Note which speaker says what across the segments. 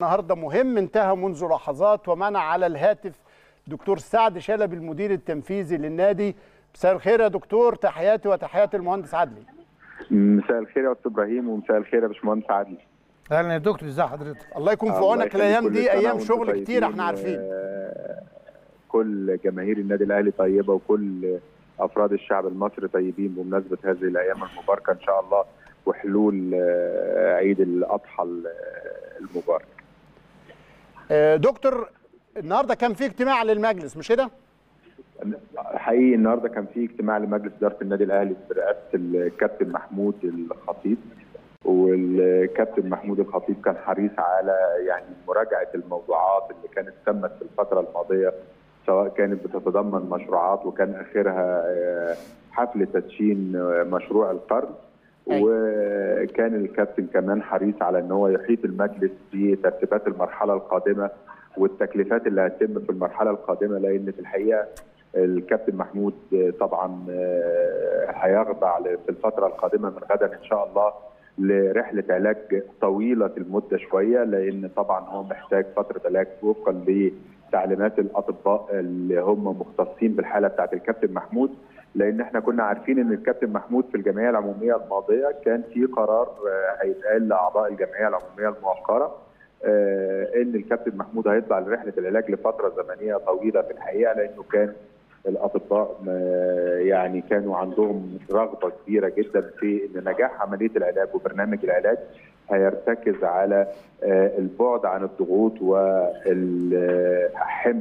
Speaker 1: النهارده مهم انتهى منذ لحظات ومعنا على الهاتف دكتور سعد شلبي المدير التنفيذي للنادي. مساء الخير يا دكتور. تحياتي وتحيات المهندس عدلي.
Speaker 2: مساء الخير يا أستاذ إبراهيم ومساء الخير يا باشمهندس عادل
Speaker 3: أهلا يا دكتور ازي حضرتك
Speaker 1: الله يكون في عونك.
Speaker 2: الأيام
Speaker 1: دي
Speaker 2: أيام
Speaker 1: شغل كتير إحنا عارفين.
Speaker 2: آه، كل جماهير النادي الأهلي طيبة وكل أفراد الشعب المصري طيبين. بمناسبة هذه الأيام المباركة إن شاء الله وحلول آه، عيد الأضحى ال- المبارك.
Speaker 1: دكتور النهارده كان في اجتماع للمجلس مش كده؟
Speaker 2: حقيقي النهارده كان في اجتماع لمجلس إدارة النادي الأهلي برئاسه الكابتن محمود الخطيب والكابتن محمود الخطيب كان حريص على يعني مراجعة الموضوعات اللي كانت تمت في الفترة الماضية سواء كانت بتتضمن مشروعات وكان آخرها آه، حفل تدشين آه، مشروع القرن. وكان الكابتن كمان حريص على إن هو يحيط المجلس بترتيبات المرحلة القادمة والتكليفات اللي هتتم في المرحلة القادمة لأن في الحقيقة الكابتن محمود طبعا آه، هيخضع في الفترة القادمة من غدا إن شاء الله لرحلة علاج طويلة المدة شوية لأن طبعا هو محتاج فترة علاج وفقا لتعليمات الأطباء اللي هم مختصين بالحالة بتاعت الكابتن محمود. لأن إحنا كنا عارفين إن الكابتن محمود في الجمعية العمومية الماضية كان في قرار آه، هيتقال لأعضاء الجمعية العمومية المؤخرة آه، إن الكابتن محمود هيطلع لرحلة العلاج لفترة زمنية طويلة في الحقيقة لأنه كان الأطباء آه، يعني كانوا عندهم رغبة كبيرة جدا في إن نجاح عملية العلاج وبرنامج العلاج هيرتكز على آه، البعد عن الضغوط والحمل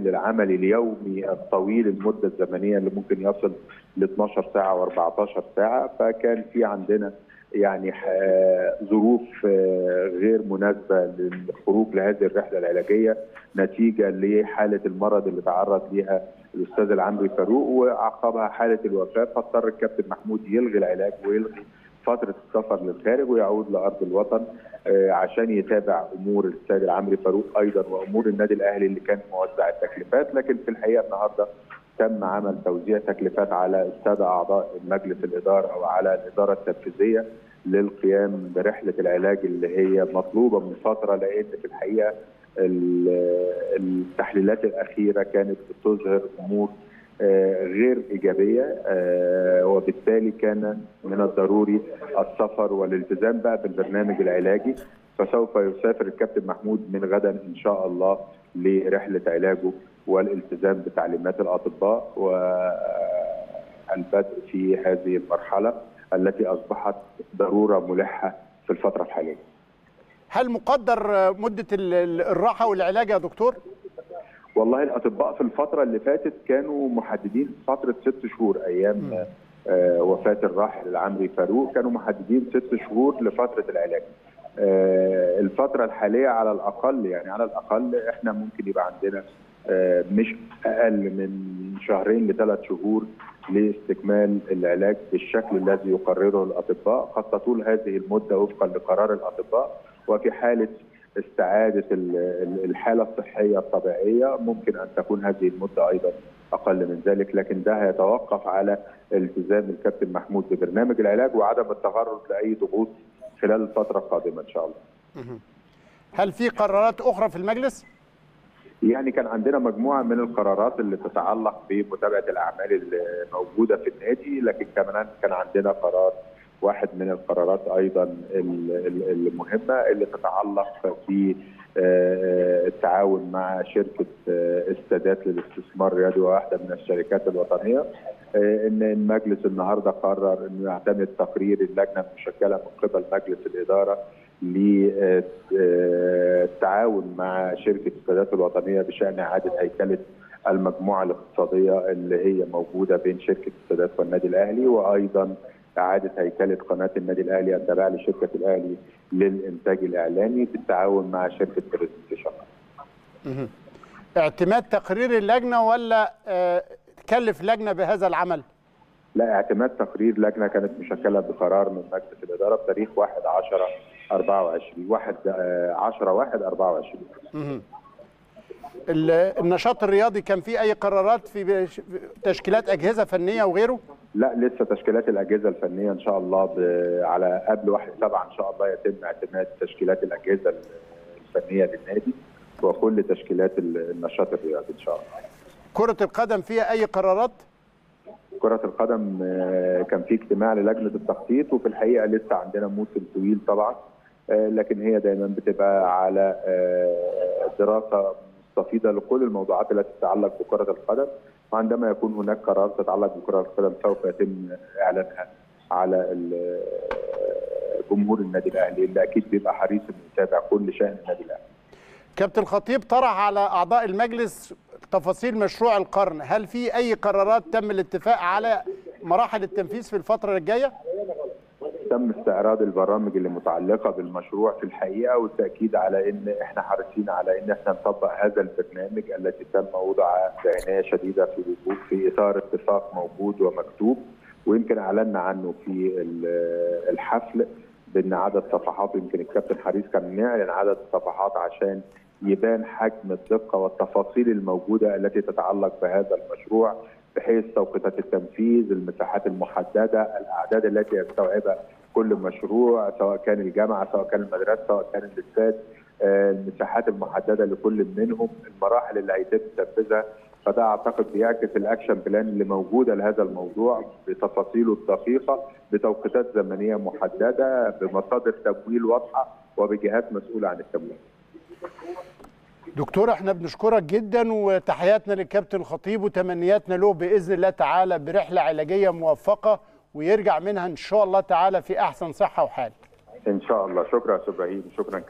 Speaker 2: العملي اليومي الطويل المدة الزمنية اللي ممكن يصل ل 12 ساعة و14 ساعة. فكان في عندنا يعني آه، ظروف غير مناسبة للخروج لهذه الرحلة العلاجية نتيجة لحالة المرض اللي تعرض ليها الأستاذ العمري فاروق وعقبها حالة الوفاة فاضطر الكابتن محمود يلغي العلاج ويلغي فترة السفر للخارج ويعود لأرض الوطن آه، عشان يتابع أمور الأستاذ العمري فاروق أيضا وأمور النادي الأهلي اللي كان موزع التكليفات. لكن في الحقيقة النهارده تم عمل توزيع تكليفات على الساده أعضاء مجلس الإدارة أو على الإدارة التنفيذية للقيام برحلة العلاج اللي هي مطلوبة من فترة لأن في الحقيقة ال- التحليلات الأخيرة كانت بتظهر أمور آه، غير إيجابية آه، وبالتالي كان من الضروري السفر والالتزام بقى بالبرنامج العلاجي فسوف يسافر الكابتن محمود من غدا إن شاء الله لرحلة علاجه والالتزام بتعليمات الأطباء والبدء في هذه المرحلة التي أصبحت ضرورة ملحة في الفترة الحالية.
Speaker 1: هل مقدر مدة ال- ال- الراحة والعلاج يا دكتور؟
Speaker 2: والله الأطباء في الفترة اللي فاتت كانوا محددين فترة ست شهور أيام آه وفاة الراحل العمري فاروق كانوا محددين ست شهور لفترة العلاج. آه الفترة الحالية على الأقل يعني على الأقل إحنا ممكن يبقى عندنا آه مش أقل من شهرين لثلاث شهور لاستكمال العلاج بالشكل الذي يقرره الأطباء قد تطول هذه المدة وفقا لقرار الأطباء وفي حالة استعادة ال- ال- الحالة الصحية الطبيعية ممكن أن تكون هذه المدة أيضا أقل من ذلك لكن ده هيتوقف على التزام الكابتن محمود ببرنامج العلاج وعدم التعرض لأي ضغوط خلال الفترة القادمة إن شاء الله.
Speaker 1: هل في قرارات أخرى في المجلس؟
Speaker 2: يعني كان عندنا مجموعة من القرارات اللي تتعلق بمتابعة الأعمال الموجودة في النادي لكن كمان كان عندنا قرار واحد من القرارات أيضا ال- ال- المهمة اللي تتعلق في آه، التعاون مع شركة آه، السادات للاستثمار الرياضي وواحدة من الشركات الوطنية. آه، ان المجلس النهارده قرر إنه يعتمد تقرير اللجنة المشكلة من قبل مجلس الإدارة للتعاون مع شركة السادات الوطنية بشأن إعادة هيكلة المجموعة الاقتصادية اللي هي موجودة بين شركة السادات والنادي الأهلي وأيضا إعادة هيكلة قناة النادي الأهلي التابعة لشركة الأهلي للإنتاج الإعلامي بالتعاون مع شركة برزنتيشن.
Speaker 1: اعتماد تقرير اللجنة ولا آه، تكلف لجنة بهذا العمل؟
Speaker 2: لا اعتماد تقرير لجنة كانت مشكلة بقرار من مجلس الإدارة بتاريخ 1 10 24 1 10 1 24
Speaker 1: ال- النشاط الرياضي كان فيه أي قرارات في تشكيلات أجهزة فنية وغيره؟
Speaker 2: لا لسه تشكيلات الأجهزة الفنية إن شاء الله. على قبل 1 7 إن شاء الله يتم اعتماد تشكيلات الأجهزة الفنية للنادي وكل تشكيلات النشاط الرياضي إن شاء الله.
Speaker 1: كرة القدم فيها أي قرارات
Speaker 2: كرة القدم آه، كان في اجتماع للجنة التخطيط وفي الحقيقة لسه عندنا موسم طويل طبعا آه، لكن هي دايما بتبقى على آه، دراسة مستفيضة لكل الموضوعات التي تتعلق بكرة القدم وعندما يكون هناك قرار تتعلق بكرة القدم سوف يتم إعلانها على جمهور النادي الأهلي. اللي أكيد بيبقى حريص إنه يتابع كل شأن النادي الأهلي.
Speaker 1: كابتن خطيب طرح على أعضاء المجلس تفاصيل مشروع القرن. هل في أي قرارات تم الاتفاق على مراحل التنفيذ في الفترة الجاية؟
Speaker 2: تم استعراض البرامج اللي متعلقة بالمشروع في الحقيقة والتأكيد على إن إحنا حريصين على إن إحنا نطبق هذا البرنامج الذي تم وضع بعنايه شديدة في وجود في إطار اتفاق موجود ومكتوب ويمكن أعلنا عنه في ال- الحفل بإن عدد صفحات يمكن الكابتن حريص كان يعلن عدد الصفحات عشان يبان حجم الدقة والتفاصيل الموجودة التي تتعلق بهذا المشروع بحيث توقيتات التنفيذ، المساحات المحددة، الأعداد التي يستوعبها كل مشروع سواء كان الجامعة سواء كان المدرسة سواء كان الاستاد آه، المساحات المحددة لكل منهم، المراحل اللي هيتم تنفيذها فده أعتقد بيعكس ال action plan اللي موجودة لهذا الموضوع بتفاصيله الدقيقة بتوقيتات زمنية محددة بمصادر تمويل واضحة وبجهات مسؤولة عن التمويل.
Speaker 1: دكتور إحنا بنشكرك جدا وتحياتنا للكابتن الخطيب وتمنياتنا له بإذن الله تعالى برحلة علاجية موفقة ويرجع منها إن شاء الله تعالى في أحسن صحة وحال.
Speaker 2: إن شاء الله. شكرا يا أستاذ إبراهيم. شكرا.